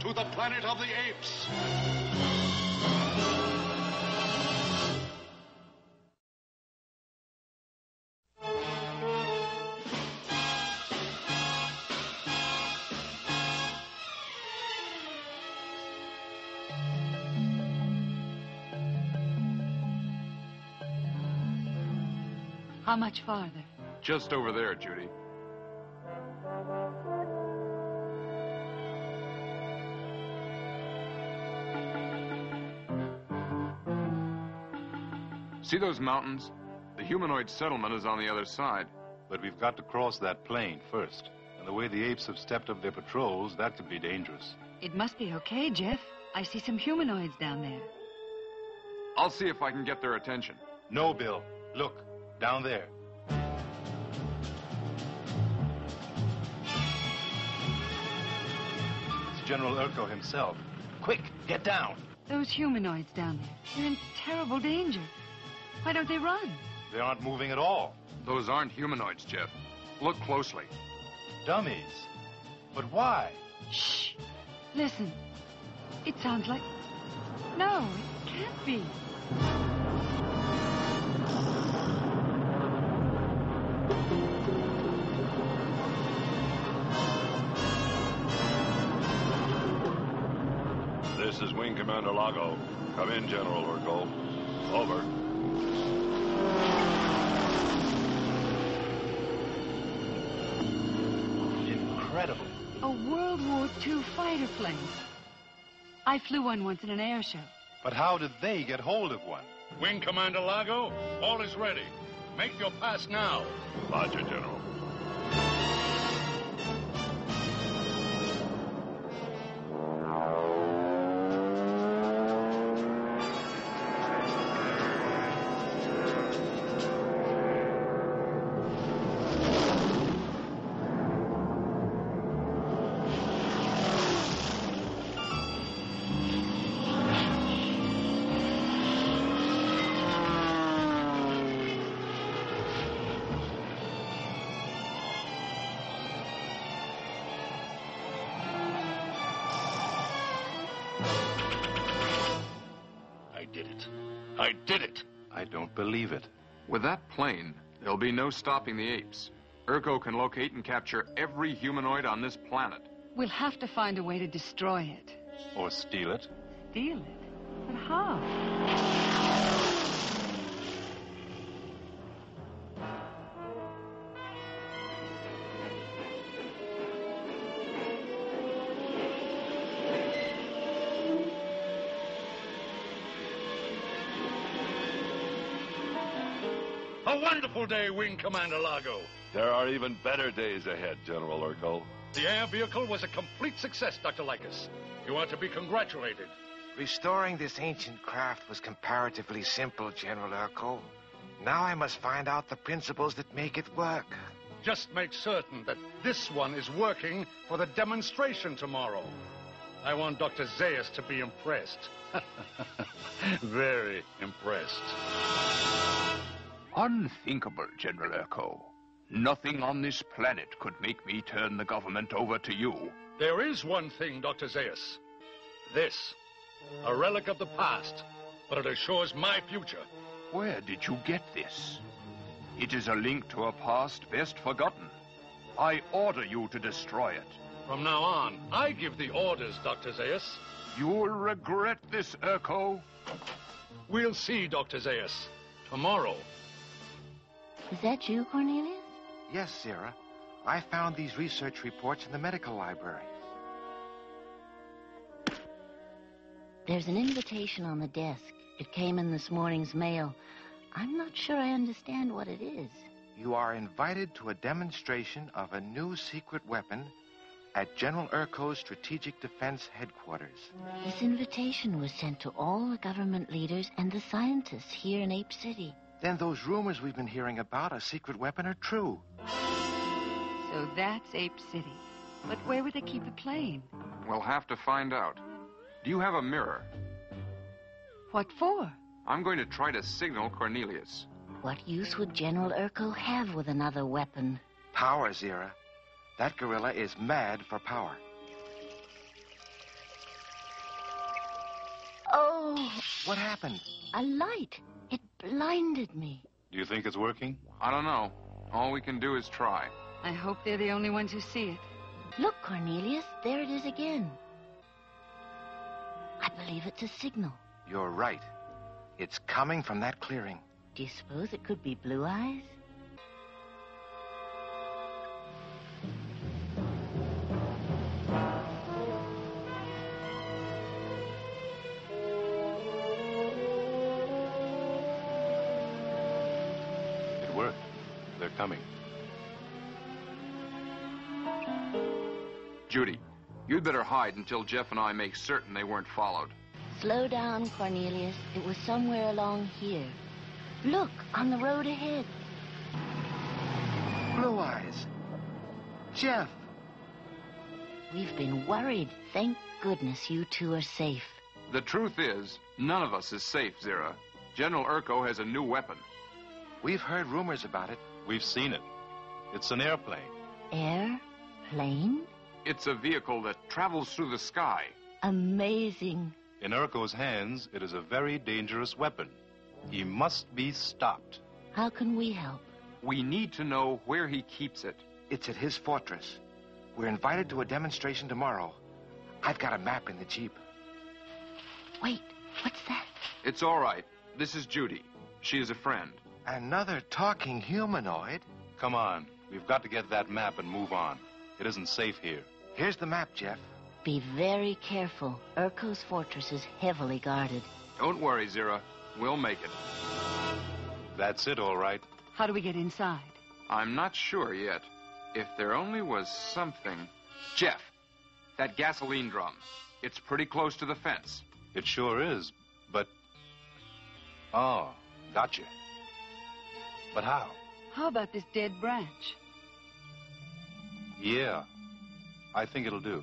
to the planet of the apes. How much farther? Just over there, Judy. See those mountains? The humanoid settlement is on the other side. But we've got to cross that plain first. And the way the apes have stepped up their patrols, that could be dangerous. It must be okay, Jeff. I see some humanoids down there. I'll see if I can get their attention. No, Bill. Look, down there. It's General Urko himself. Quick, get down. Those humanoids down there, they're in terrible danger. Why don't they run? They aren't moving at all. Those aren't humanoids, Jeff. Look closely. Dummies. But why? Shh. Listen. It sounds like. No, it can't be. This is Wing Commander Lago. Come in, General Urko. Over. A World War II fighter plane. I flew one once in an air show. But how did they get hold of one? Wing Commander Lago, all is ready. Make your pass now. Roger, General. I did it. I don't believe it. With that plane, there'll be no stopping the apes. Urko can locate and capture every humanoid on this planet. We'll have to find a way to destroy it. Or steal it. Steal it? But how? A wonderful day, Wing Commander Lago. There are even better days ahead, General Urko. The air vehicle was a complete success, Dr. Lycus. You are to be congratulated. Restoring this ancient craft was comparatively simple, General Urko. Now I must find out the principles that make it work. Just make certain that this one is working for the demonstration tomorrow. I want Dr. Zaius to be impressed. Very impressed. Unthinkable, General Urko. Nothing on this planet could make me turn the government over to you. There is one thing, Dr. Zaius. This. A relic of the past, but it assures my future. Where did you get this? It is a link to a past best forgotten. I order you to destroy it. From now on, I give the orders, Dr. Zaius. You'll regret this, Urko. We'll see, Dr. Zaius. Tomorrow. Is that you, Cornelius? Yes, Zira. I found these research reports in the medical library. There's an invitation on the desk. It came in this morning's mail. I'm not sure I understand what it is. You are invited to a demonstration of a new secret weapon at General Urko's Strategic Defense Headquarters. This invitation was sent to all the government leaders and the scientists here in Ape City. Then those rumors we've been hearing about a secret weapon are true. So that's Ape City. But where would they keep the plane? We'll have to find out. Do you have a mirror? What for? I'm going to try to signal Cornelius. What use would General Urko have with another weapon? Power, Zira. That gorilla is mad for power. Oh, What happened? a light. It blinded me. Do you think it's working? I don't know. All we can do is try. I hope they're the only ones who see it. Look, Cornelius, there it is again. I believe it's a signal. You're right. It's coming from that clearing. Do you suppose it could be Blue Eyes? Coming. Judy, you'd better hide until Jeff and I make certain they weren't followed. Slow down, Cornelius. It was somewhere along here. Look, on the road ahead. Blue eyes. Jeff. We've been worried. Thank goodness you two are safe. The truth is, none of us is safe, Zira. General Urko has a new weapon. We've heard rumors about it. We've seen it. It's an airplane. Air? Plane? It's a vehicle that travels through the sky. Amazing. In Urko's hands, it is a very dangerous weapon. He must be stopped. How can we help? We need to know where he keeps it. It's at his fortress. We're invited to a demonstration tomorrow. I've got a map in the Jeep. Wait, what's that? It's all right. This is Judy. She is a friend. Another talking humanoid? Come on. We've got to get that map and move on. It isn't safe here. Here's the map, Jeff. Be very careful. Urko's fortress is heavily guarded. Don't worry, Zira. We'll make it. That's it, all right. How do we get inside? I'm not sure yet. If there only was something. Jeff, that gasoline drum. It's pretty close to the fence. It sure is, but. Oh, gotcha. But how? How about this dead branch? Yeah, I think it'll do.